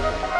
you.